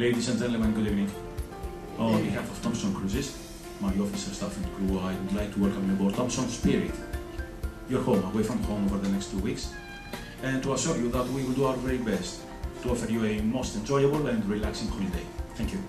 Ladies and gentlemen, good evening. On behalf of Thomson Cruises, my officer, staff and crew, I would like to welcome you aboard Thomson Spirit. Your home, away from home over the next two weeks, and to assure you that we will do our very best to offer you a most enjoyable and relaxing holiday. Thank you.